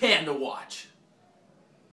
Panda Watch.